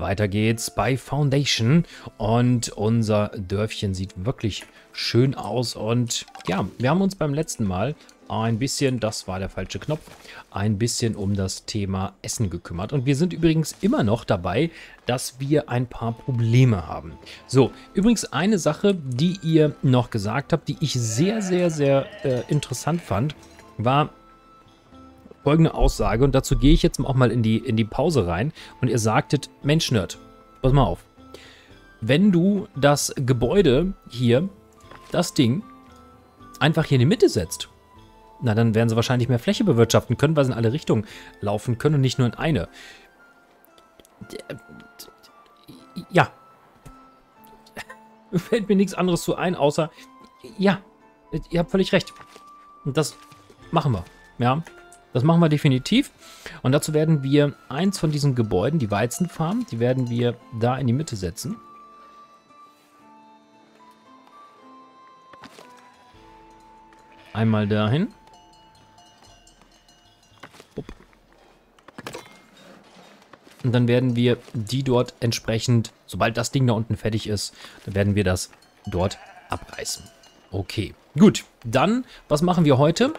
Weiter geht's bei Foundation und unser Dörfchen sieht wirklich schön aus und ja, wir haben uns beim letzten Mal ein bisschen, das war der falsche Knopf, ein bisschen um das Thema Essen gekümmert. Und wir sind übrigens immer noch dabei, dass wir ein paar Probleme haben. So, übrigens eine Sache, die ihr noch gesagt habt, die ich sehr, sehr, sehr äh, interessant fand, war folgende Aussage. Und dazu gehe ich jetzt auch mal in die, in die Pause rein. Und ihr sagtet, Mensch, Nerd, pass mal auf. Wenn du das Gebäude hier, das Ding, einfach hier in die Mitte setzt na, dann werden sie wahrscheinlich mehr Fläche bewirtschaften können, weil sie in alle Richtungen laufen können und nicht nur in eine. Ja. Fällt mir nichts anderes zu ein, außer, ja, ihr habt völlig recht. Und das machen wir, ja. Das machen wir definitiv. Und dazu werden wir eins von diesen Gebäuden, die Weizenfarm, die werden wir da in die Mitte setzen. Einmal dahin. Und dann werden wir die dort entsprechend, sobald das Ding da unten fertig ist, dann werden wir das dort abreißen. Okay, gut. Dann, was machen wir heute?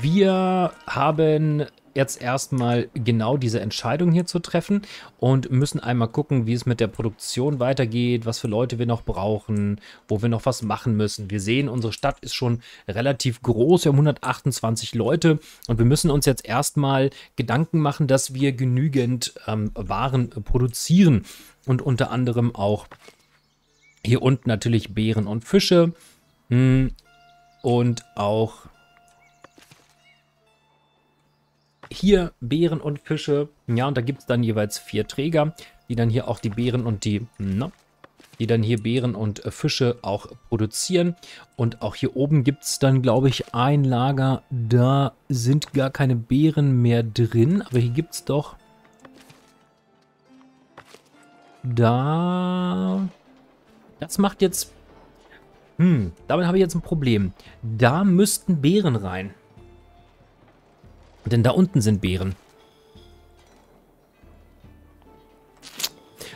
Wir haben jetzt erstmal genau diese Entscheidung hier zu treffen und müssen einmal gucken, wie es mit der Produktion weitergeht, was für Leute wir noch brauchen, wo wir noch was machen müssen. Wir sehen, unsere Stadt ist schon relativ groß, wir haben 128 Leute und wir müssen uns jetzt erstmal Gedanken machen, dass wir genügend ähm, Waren produzieren und unter anderem auch hier unten natürlich Beeren und Fische hm, und auch hier Beeren und Fische. Ja, und da gibt es dann jeweils vier Träger, die dann hier auch die Beeren und die, na, die dann hier Beeren und äh, Fische auch produzieren. Und auch hier oben gibt es dann, glaube ich, ein Lager. Da sind gar keine Beeren mehr drin. Aber hier gibt es doch... Da... Das macht jetzt... Hm, damit habe ich jetzt ein Problem. Da müssten Beeren rein. Denn da unten sind Beeren.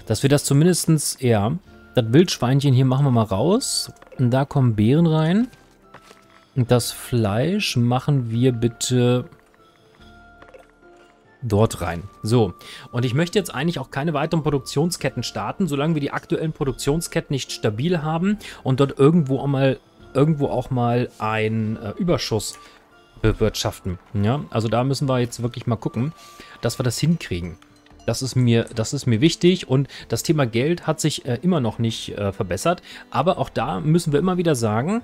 Dass wir das zumindestens ja, das Wildschweinchen hier machen wir mal raus. Und da kommen Beeren rein. Und das Fleisch machen wir bitte dort rein. So, und ich möchte jetzt eigentlich auch keine weiteren Produktionsketten starten, solange wir die aktuellen Produktionsketten nicht stabil haben und dort irgendwo auch mal, irgendwo auch mal ein äh, Überschuss bewirtschaften. Ja, also da müssen wir jetzt wirklich mal gucken, dass wir das hinkriegen. Das ist mir, das ist mir wichtig und das Thema Geld hat sich äh, immer noch nicht äh, verbessert. Aber auch da müssen wir immer wieder sagen,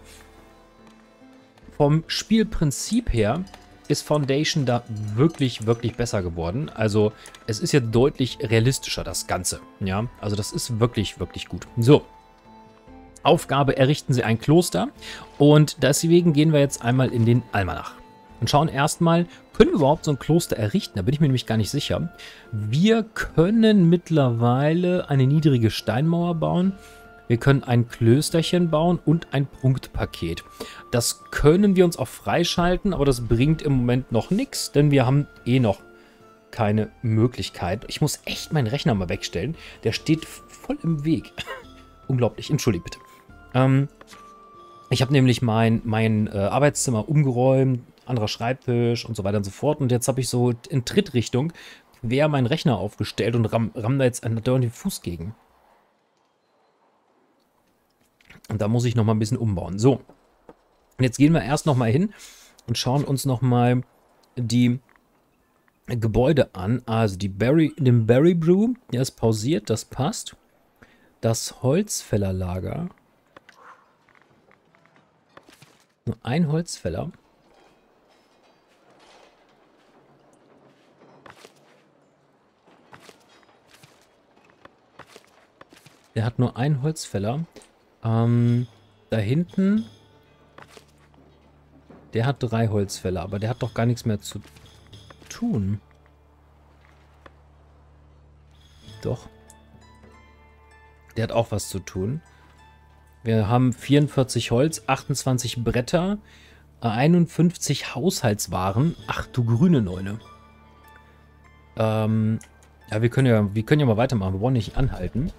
vom Spielprinzip her ist Foundation da wirklich, wirklich besser geworden. Also es ist jetzt deutlich realistischer, das Ganze. Ja, also das ist wirklich, wirklich gut. So, Aufgabe, errichten Sie ein Kloster. Und deswegen gehen wir jetzt einmal in den Almanach und schauen erstmal, können wir überhaupt so ein Kloster errichten? Da bin ich mir nämlich gar nicht sicher. Wir können mittlerweile eine niedrige Steinmauer bauen. Wir können ein Klösterchen bauen und ein Punktpaket. Das können wir uns auch freischalten, aber das bringt im Moment noch nichts, denn wir haben eh noch keine Möglichkeit. Ich muss echt meinen Rechner mal wegstellen. Der steht voll im Weg. Unglaublich. Entschuldigt bitte. Ähm, ich habe nämlich mein, mein äh, Arbeitszimmer umgeräumt, anderer Schreibtisch und so weiter und so fort. Und jetzt habe ich so in Trittrichtung quer meinen Rechner aufgestellt und ramm, ramm da jetzt einen den Fuß gegen. Und da muss ich nochmal ein bisschen umbauen. So. Und jetzt gehen wir erst nochmal hin und schauen uns nochmal die Gebäude an. Also die Berry, den Berry Brew, der ist pausiert, das passt. Das Holzfällerlager. Nur ein Holzfäller. Der hat nur einen Holzfäller. Ähm, da hinten... Der hat drei Holzfäller, aber der hat doch gar nichts mehr zu tun. Doch. Der hat auch was zu tun. Wir haben 44 Holz, 28 Bretter, 51 Haushaltswaren. Ach du grüne Neune. Ähm, Ja, wir können ja, wir können ja mal weitermachen. Wir wollen nicht anhalten.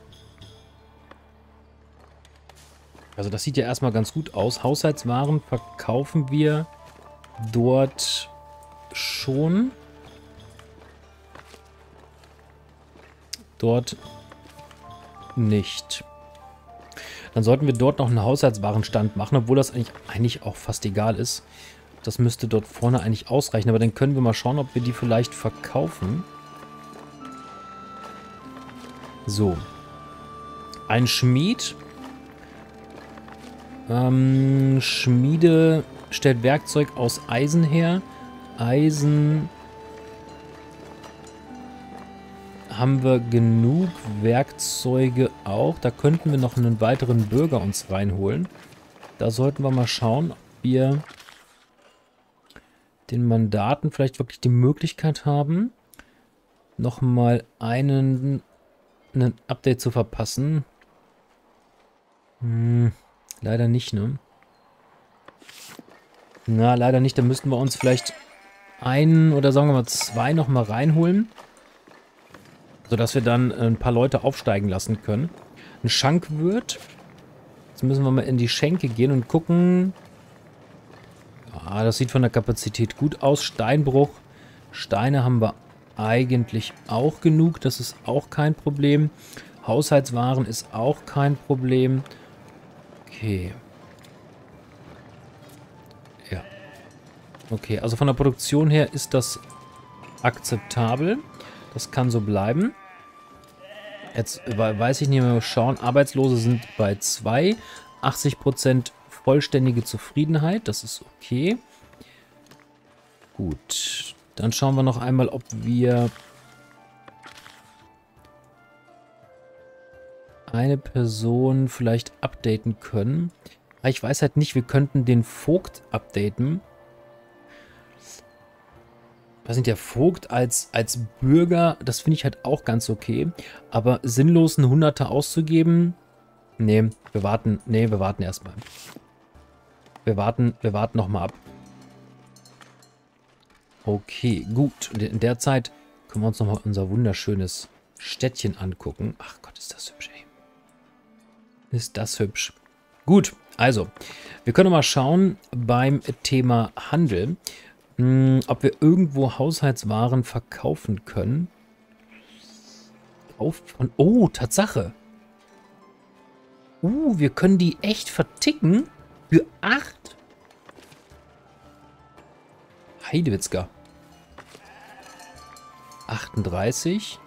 Also das sieht ja erstmal ganz gut aus. Haushaltswaren verkaufen wir dort schon. Dort nicht. Dann sollten wir dort noch einen Haushaltswarenstand machen, obwohl das eigentlich, eigentlich auch fast egal ist. Das müsste dort vorne eigentlich ausreichen. Aber dann können wir mal schauen, ob wir die vielleicht verkaufen. So. Ein Schmied. Ähm, Schmiede stellt Werkzeug aus Eisen her. Eisen haben wir genug Werkzeuge auch. Da könnten wir noch einen weiteren Bürger uns reinholen. Da sollten wir mal schauen, ob wir den Mandaten vielleicht wirklich die Möglichkeit haben, nochmal einen, einen Update zu verpassen. Hm, leider nicht, ne? Na, leider nicht. Da müssten wir uns vielleicht einen oder sagen wir mal zwei nochmal reinholen. Sodass wir dann ein paar Leute aufsteigen lassen können. Ein Schankwirt. Jetzt müssen wir mal in die Schenke gehen und gucken. Ja, das sieht von der Kapazität gut aus. Steinbruch. Steine haben wir eigentlich auch genug. Das ist auch kein Problem. Haushaltswaren ist auch kein Problem. Okay. Ja. Okay, also von der Produktion her ist das akzeptabel. Das kann so bleiben. Jetzt weiß ich nicht mehr, schauen. Arbeitslose sind bei 2. 80% vollständige Zufriedenheit. Das ist okay. Gut. Dann schauen wir noch einmal, ob wir eine Person vielleicht updaten können. Ich weiß halt nicht, wir könnten den Vogt updaten weiß nicht, der Vogt als, als Bürger, das finde ich halt auch ganz okay. Aber sinnlos einen Hunderter auszugeben, nee, wir warten, nee, wir warten erstmal. Wir warten, wir warten nochmal ab. Okay, gut. Und in der Zeit können wir uns nochmal unser wunderschönes Städtchen angucken. Ach Gott, ist das hübsch, ey. Ist das hübsch. Gut, also, wir können mal schauen beim Thema Handel. Hm, ob wir irgendwo Haushaltswaren verkaufen können. Auf von, oh, Tatsache. Uh, wir können die echt verticken für 8. Heidewitzka. 38.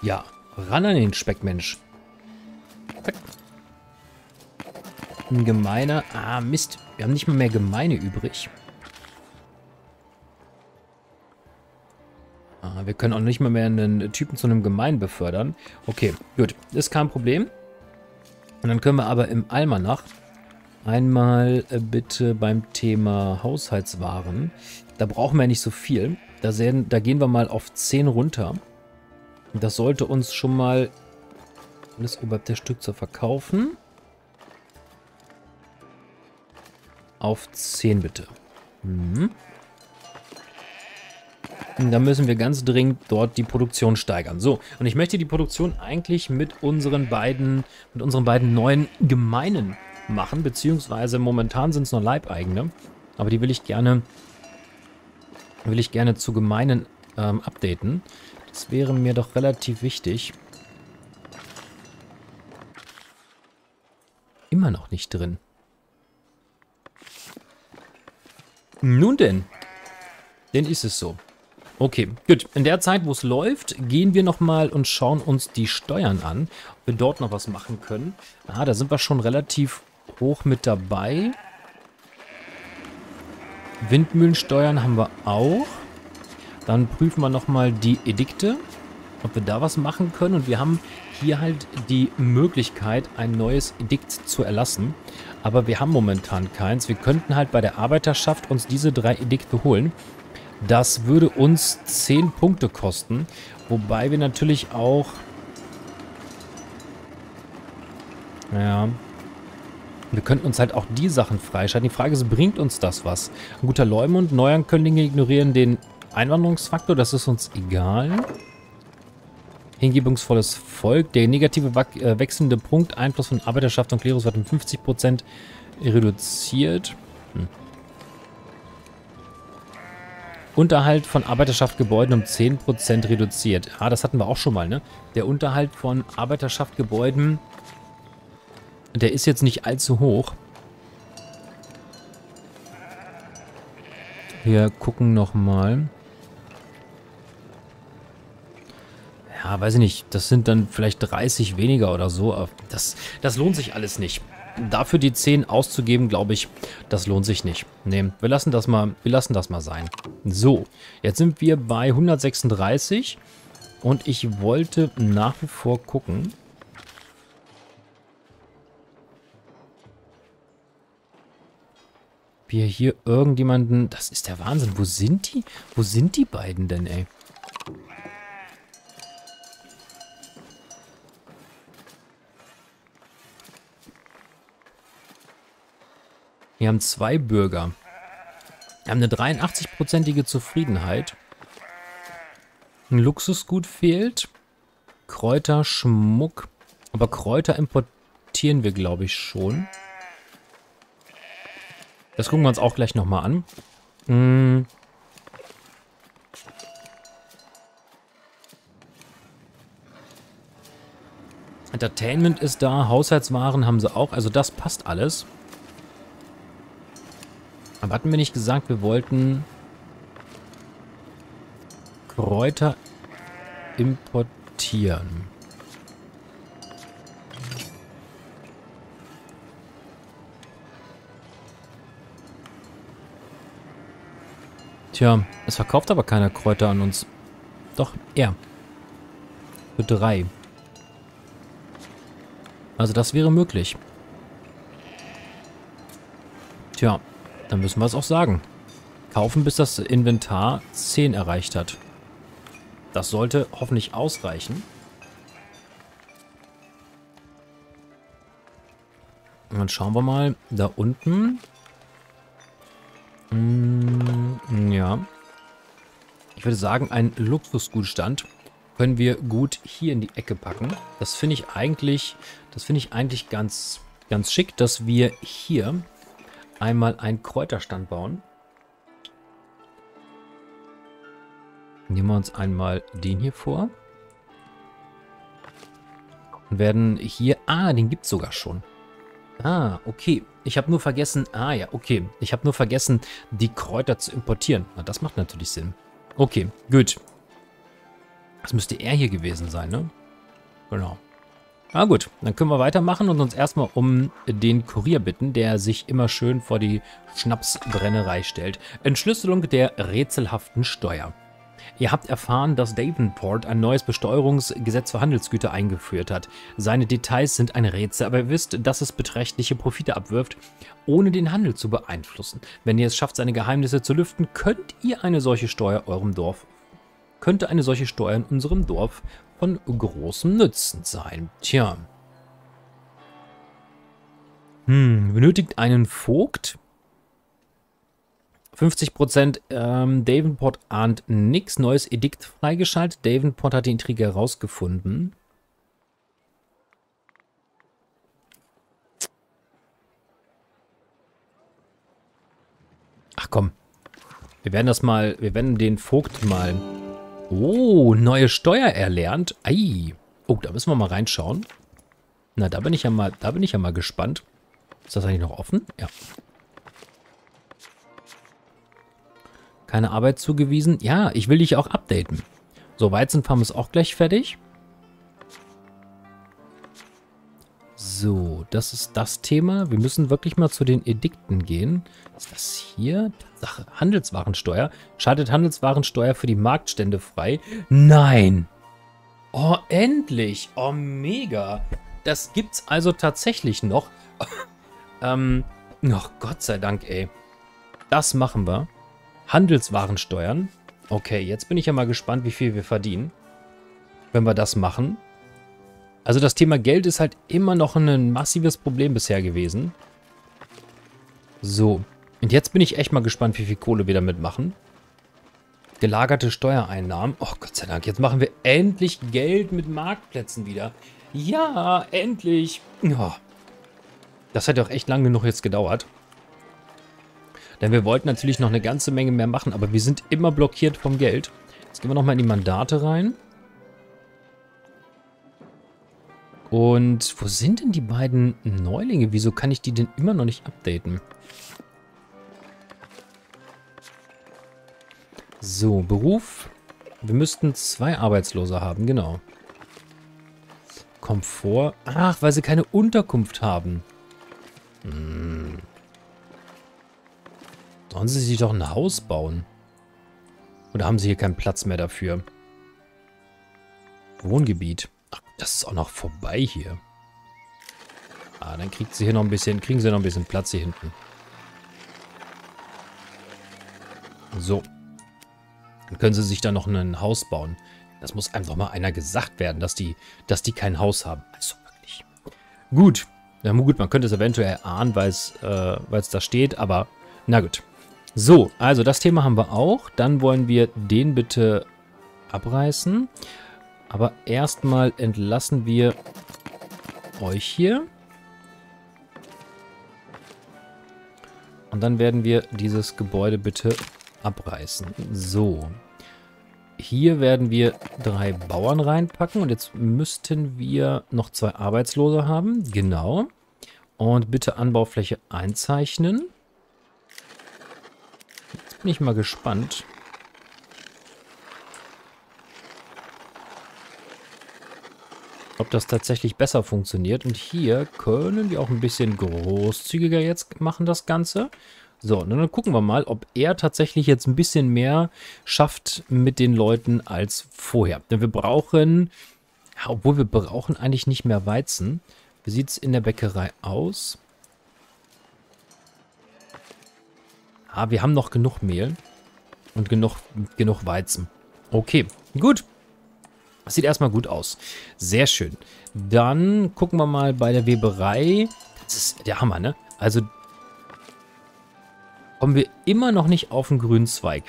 Ja, ran an den Speckmensch. Ein gemeiner. Ah, Mist. Wir haben nicht mal mehr Gemeine übrig. Ah, wir können auch nicht mal mehr einen Typen zu einem Gemein befördern. Okay, gut. Ist kein Problem. Und dann können wir aber im Almanach einmal äh, bitte beim Thema Haushaltswaren. Da brauchen wir nicht so viel. Da, sehen, da gehen wir mal auf 10 runter. Das sollte uns schon mal alles oberhalb der Stück zu verkaufen. Auf 10 bitte. Mhm. Da müssen wir ganz dringend dort die Produktion steigern. So, und ich möchte die Produktion eigentlich mit unseren beiden, mit unseren beiden neuen Gemeinen machen, beziehungsweise momentan sind es noch Leibeigene, aber die will ich gerne, will ich gerne zu Gemeinen ähm, updaten. Das wäre mir doch relativ wichtig. Immer noch nicht drin. Nun denn. Denn ist es so. Okay, gut. In der Zeit, wo es läuft, gehen wir nochmal und schauen uns die Steuern an. Ob wir dort noch was machen können. Aha, da sind wir schon relativ hoch mit dabei. Windmühlensteuern haben wir auch. Dann prüfen wir nochmal die Edikte, ob wir da was machen können. Und wir haben hier halt die Möglichkeit, ein neues Edikt zu erlassen. Aber wir haben momentan keins. Wir könnten halt bei der Arbeiterschaft uns diese drei Edikte holen. Das würde uns 10 Punkte kosten. Wobei wir natürlich auch... Ja... Wir könnten uns halt auch die Sachen freischalten. Die Frage ist, bringt uns das was? Ein guter Leumund, Neuankömmlinge ignorieren den Einwanderungsfaktor. Das ist uns egal. Hingebungsvolles Volk. Der negative äh, wechselnde Punkt, Einfluss von Arbeiterschaft und Klerus wird um 50% reduziert. Hm. Unterhalt von Arbeiterschaft Gebäuden um 10% reduziert. Ah, das hatten wir auch schon mal, ne? Der Unterhalt von Arbeiterschaft Gebäuden, der ist jetzt nicht allzu hoch. Wir gucken nochmal. Ja, weiß ich nicht. Das sind dann vielleicht 30 weniger oder so. Das, das lohnt sich alles nicht. Dafür die 10 auszugeben, glaube ich, das lohnt sich nicht. Ne, wir lassen das mal, wir lassen das mal sein. So, jetzt sind wir bei 136 und ich wollte nach wie vor gucken. Wir hier irgendjemanden... Das ist der Wahnsinn. Wo sind die? Wo sind die beiden denn, ey? Wir haben zwei Bürger. Wir haben eine 83-prozentige Zufriedenheit. Ein Luxusgut fehlt. Kräuter, Schmuck. Aber Kräuter importieren wir, glaube ich, schon. Das gucken wir uns auch gleich nochmal an. Hm. Entertainment ist da, Haushaltswaren haben sie auch, also das passt alles. Aber hatten wir nicht gesagt, wir wollten Kräuter importieren? Tja, es verkauft aber keiner Kräuter an uns. Doch, er. Für drei. Also das wäre möglich. Tja, dann müssen wir es auch sagen. Kaufen, bis das Inventar 10 erreicht hat. Das sollte hoffentlich ausreichen. Und dann schauen wir mal da unten. Mm, ja. Ich würde sagen, ein Luxusgutstand können wir gut hier in die Ecke packen. Das finde ich eigentlich, das finde ich eigentlich ganz, ganz schick, dass wir hier einmal einen Kräuterstand bauen. Nehmen wir uns einmal den hier vor. Und werden hier... Ah, den gibt es sogar schon. Ah, okay. Ich habe nur vergessen... Ah ja, okay. Ich habe nur vergessen, die Kräuter zu importieren. Na, das macht natürlich Sinn. Okay, gut. Das müsste er hier gewesen sein, ne? Genau. Ah gut, dann können wir weitermachen und uns erstmal um den Kurier bitten, der sich immer schön vor die Schnapsbrennerei stellt. Entschlüsselung der rätselhaften Steuer. Ihr habt erfahren, dass Davenport ein neues Besteuerungsgesetz für Handelsgüter eingeführt hat. Seine Details sind ein Rätsel, aber ihr wisst, dass es beträchtliche Profite abwirft, ohne den Handel zu beeinflussen. Wenn ihr es schafft, seine Geheimnisse zu lüften, könnt ihr eine solche Steuer eurem Dorf könnte eine solche Steuer in unserem Dorf von großem Nutzen sein. Tja. Hm, benötigt einen Vogt. 50% ähm, Davenport ahnt nichts. Neues Edikt freigeschaltet. Davenport hat die Intrige herausgefunden. Ach komm. Wir werden das mal, wir werden den Vogt mal Oh, neue Steuer erlernt. Ei. Oh, da müssen wir mal reinschauen. Na, da bin ich ja mal, da bin ich ja mal gespannt. Ist das eigentlich noch offen? Ja. Keine Arbeit zugewiesen. Ja, ich will dich auch updaten. So, Weizenfarm ist auch gleich fertig. So, das ist das Thema. Wir müssen wirklich mal zu den Edikten gehen. ist das hier? Sache. Handelswarensteuer. Schaltet Handelswarensteuer für die Marktstände frei. Nein! Oh, endlich! Oh, mega! Das gibt's also tatsächlich noch. ähm, noch Gott sei Dank, ey. Das machen wir. Handelswarensteuern. Okay, jetzt bin ich ja mal gespannt, wie viel wir verdienen. Wenn wir das machen. Also das Thema Geld ist halt immer noch ein massives Problem bisher gewesen. So. Und jetzt bin ich echt mal gespannt, wie viel Kohle wir damit machen. Gelagerte Steuereinnahmen. Oh Gott sei Dank, jetzt machen wir endlich Geld mit Marktplätzen wieder. Ja, endlich. Oh. Das hat auch echt lang genug jetzt gedauert. Denn wir wollten natürlich noch eine ganze Menge mehr machen, aber wir sind immer blockiert vom Geld. Jetzt gehen wir nochmal in die Mandate rein. Und wo sind denn die beiden Neulinge? Wieso kann ich die denn immer noch nicht updaten? So, Beruf. Wir müssten zwei Arbeitslose haben, genau. Komfort. Ach, weil sie keine Unterkunft haben. Hm. Sollen sie sich doch ein Haus bauen? Oder haben sie hier keinen Platz mehr dafür? Wohngebiet. Das ist auch noch vorbei hier. Ah, dann kriegt sie hier noch ein bisschen, kriegen sie noch ein bisschen Platz hier hinten. So. Dann können sie sich da noch ein Haus bauen. Das muss einfach mal einer gesagt werden, dass die, dass die kein Haus haben. Also wirklich. Gut. Ja, gut, man könnte es eventuell ahnen, weil es äh, da steht, aber na gut. So, also das Thema haben wir auch. Dann wollen wir den bitte abreißen. Aber erstmal entlassen wir euch hier. Und dann werden wir dieses Gebäude bitte abreißen. So. Hier werden wir drei Bauern reinpacken. Und jetzt müssten wir noch zwei Arbeitslose haben. Genau. Und bitte Anbaufläche einzeichnen. Jetzt bin ich mal gespannt. Ob das tatsächlich besser funktioniert. Und hier können wir auch ein bisschen großzügiger jetzt machen, das Ganze. So, dann gucken wir mal, ob er tatsächlich jetzt ein bisschen mehr schafft mit den Leuten als vorher. Denn wir brauchen, obwohl wir brauchen eigentlich nicht mehr Weizen. Wie sieht es in der Bäckerei aus? Ah, wir haben noch genug Mehl und genug, genug Weizen. Okay, gut. Das sieht erstmal gut aus. Sehr schön. Dann gucken wir mal bei der Weberei. Das ist der Hammer, ne? Also kommen wir immer noch nicht auf den grünen Zweig.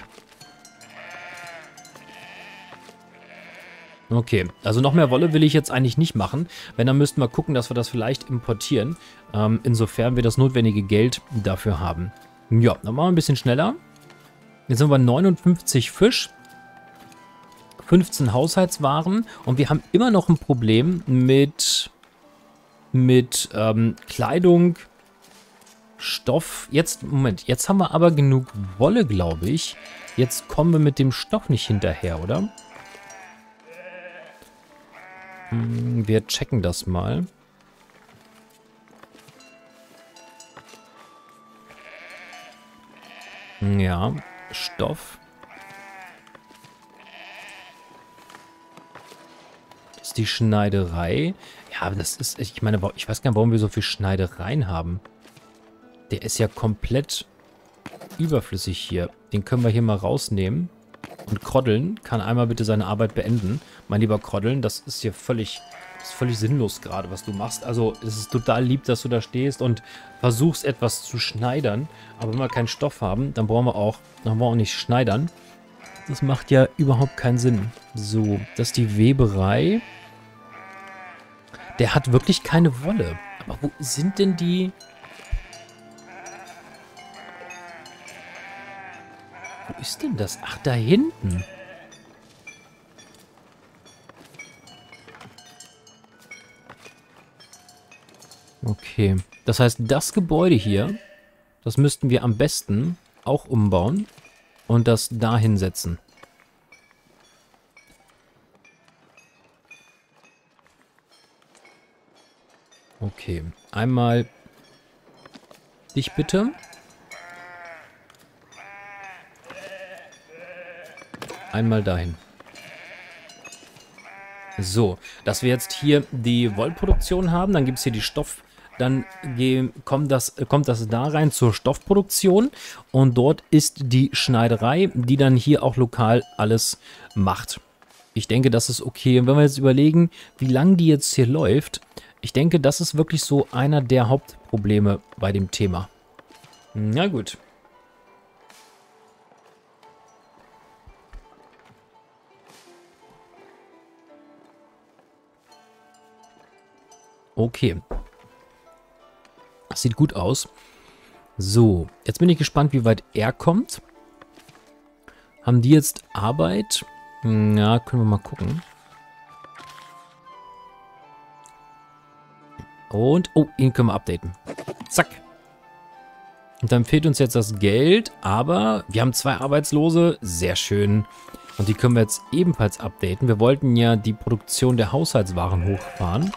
Okay, also noch mehr Wolle will ich jetzt eigentlich nicht machen. Wenn, dann müssten wir gucken, dass wir das vielleicht importieren. Ähm, insofern wir das notwendige Geld dafür haben. Ja, dann machen wir ein bisschen schneller. Jetzt sind wir 59 Fisch. 15 Haushaltswaren und wir haben immer noch ein Problem mit, mit ähm, Kleidung, Stoff. Jetzt, Moment, jetzt haben wir aber genug Wolle, glaube ich. Jetzt kommen wir mit dem Stoff nicht hinterher, oder? Hm, wir checken das mal. Ja, Stoff. Ist die Schneiderei. Ja, das ist, ich meine, ich weiß gar nicht, warum wir so viel Schneidereien haben. Der ist ja komplett überflüssig hier. Den können wir hier mal rausnehmen. Und Kroddeln kann einmal bitte seine Arbeit beenden. Mein lieber Kroddeln, das ist hier völlig, ist völlig sinnlos gerade, was du machst. Also es ist total lieb, dass du da stehst und versuchst etwas zu schneidern. Aber wenn wir keinen Stoff haben, dann brauchen wir auch, dann brauchen wir auch nicht schneidern. Das macht ja überhaupt keinen Sinn. So, das ist die Weberei. Der hat wirklich keine Wolle. Aber wo sind denn die... Wo ist denn das? Ach, da hinten. Okay. Das heißt, das Gebäude hier, das müssten wir am besten auch umbauen und das da hinsetzen. Okay, einmal dich bitte. Einmal dahin. So, dass wir jetzt hier die Wollproduktion haben, dann gibt es hier die Stoff, dann kommt das, kommt das da rein zur Stoffproduktion und dort ist die Schneiderei, die dann hier auch lokal alles macht. Ich denke, das ist okay. Und wenn wir jetzt überlegen, wie lange die jetzt hier läuft, ich denke, das ist wirklich so einer der Hauptprobleme bei dem Thema. Na gut. Okay. Das sieht gut aus. So, jetzt bin ich gespannt, wie weit er kommt. Haben die jetzt Arbeit? Hm, ja, können wir mal gucken. Und, oh, ihn können wir updaten. Zack. Und dann fehlt uns jetzt das Geld, aber wir haben zwei Arbeitslose. Sehr schön. Und die können wir jetzt ebenfalls updaten. Wir wollten ja die Produktion der Haushaltswaren hochfahren.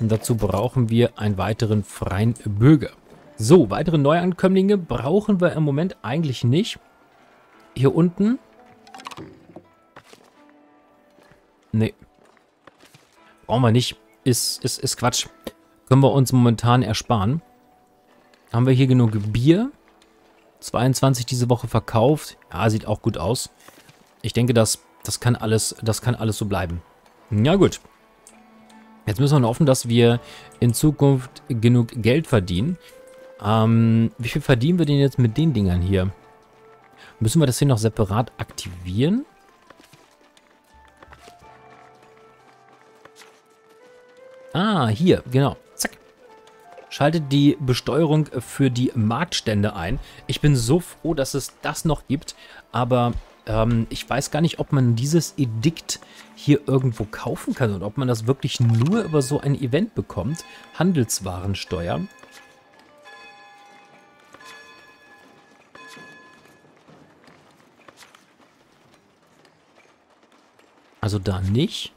Und dazu brauchen wir einen weiteren freien Bürger. So, weitere Neuankömmlinge brauchen wir im Moment eigentlich nicht. Hier unten. Nee. Brauchen wir nicht. Ist, ist, ist Quatsch. Können wir uns momentan ersparen. Haben wir hier genug Bier? 22 diese Woche verkauft. Ja, sieht auch gut aus. Ich denke, das, das, kann alles, das kann alles so bleiben. Ja gut. Jetzt müssen wir noch hoffen, dass wir in Zukunft genug Geld verdienen. Ähm, wie viel verdienen wir denn jetzt mit den Dingern hier? Müssen wir das hier noch separat aktivieren? Ah, hier, genau. Zack. Schaltet die Besteuerung für die Marktstände ein. Ich bin so froh, dass es das noch gibt, aber ähm, ich weiß gar nicht, ob man dieses Edikt hier irgendwo kaufen kann und ob man das wirklich nur über so ein Event bekommt. Handelswarensteuer. Also da nicht.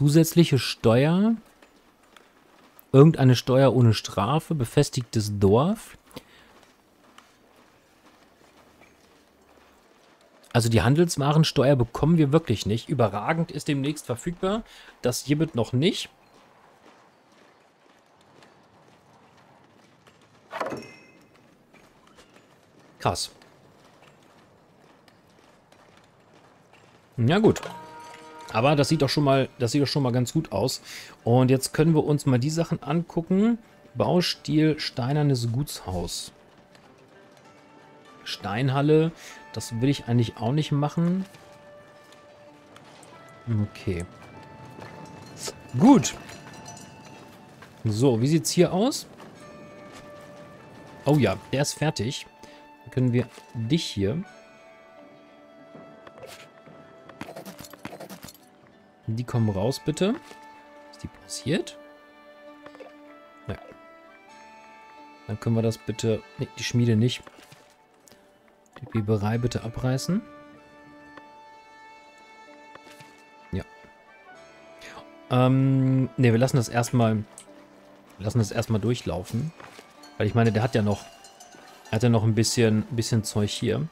Zusätzliche Steuer. Irgendeine Steuer ohne Strafe. Befestigtes Dorf. Also die Handelswarensteuer bekommen wir wirklich nicht. Überragend ist demnächst verfügbar. Das hiermit noch nicht. Krass. Ja gut. Aber das sieht doch schon mal, das sieht doch schon mal ganz gut aus. Und jetzt können wir uns mal die Sachen angucken. Baustil Steinernes Gutshaus. Steinhalle. Das will ich eigentlich auch nicht machen. Okay. Gut. So, wie sieht es hier aus? Oh ja, der ist fertig. Dann können wir dich hier... Die kommen raus, bitte. Ist die passiert? Ja. Dann können wir das bitte... Ne, die Schmiede nicht. Die Weberei bitte abreißen. Ja. Ähm, ne, wir lassen das erstmal. Wir lassen das erstmal durchlaufen. Weil ich meine, der hat ja noch. Er hat ja noch ein bisschen, bisschen Zeug hier.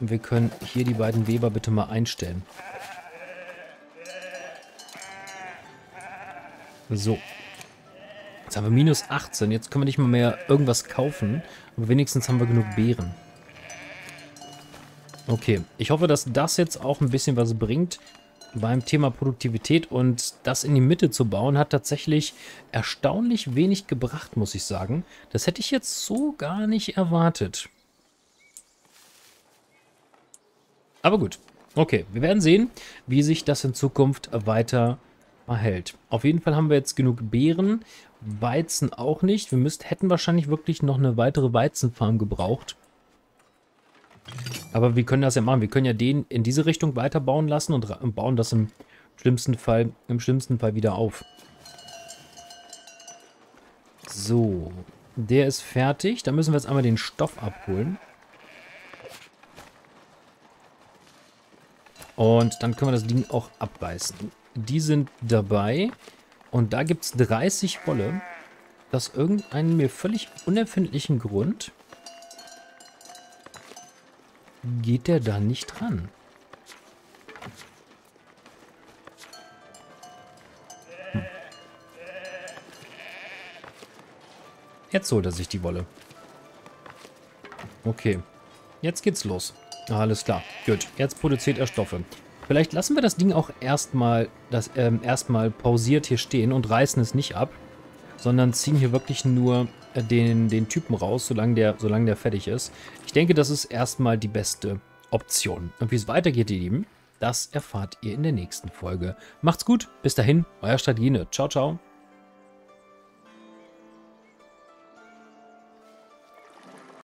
Und wir können hier die beiden Weber bitte mal einstellen. So. Jetzt haben wir minus 18. Jetzt können wir nicht mal mehr irgendwas kaufen. Aber wenigstens haben wir genug Beeren. Okay, ich hoffe, dass das jetzt auch ein bisschen was bringt beim Thema Produktivität. Und das in die Mitte zu bauen, hat tatsächlich erstaunlich wenig gebracht, muss ich sagen. Das hätte ich jetzt so gar nicht erwartet. Aber gut. Okay, wir werden sehen, wie sich das in Zukunft weiter erhält. Auf jeden Fall haben wir jetzt genug Beeren. Weizen auch nicht. Wir müssten, hätten wahrscheinlich wirklich noch eine weitere Weizenfarm gebraucht. Aber wir können das ja machen. Wir können ja den in diese Richtung weiterbauen lassen und bauen das im schlimmsten Fall, im schlimmsten Fall wieder auf. So, der ist fertig. Da müssen wir jetzt einmal den Stoff abholen. Und dann können wir das Ding auch abbeißen. Die sind dabei. Und da gibt es 30 Wolle. Aus irgendeinem mir völlig unerfindlichen Grund geht der da nicht dran. Hm. Jetzt holt er sich die Wolle. Okay. Jetzt geht's los. Alles klar. Gut. Jetzt produziert er Stoffe. Vielleicht lassen wir das Ding auch erstmal ähm, erstmal pausiert hier stehen und reißen es nicht ab, sondern ziehen hier wirklich nur äh, den, den Typen raus, solange der, solange der fertig ist. Ich denke, das ist erstmal die beste Option. Und wie es weitergeht, ihr Lieben, Das erfahrt ihr in der nächsten Folge. Macht's gut, bis dahin, euer Stadine. Ciao, ciao.